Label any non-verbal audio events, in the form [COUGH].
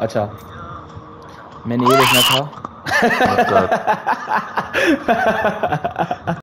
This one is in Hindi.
अच्छा। मैंने ये देखना था। [LAUGHS]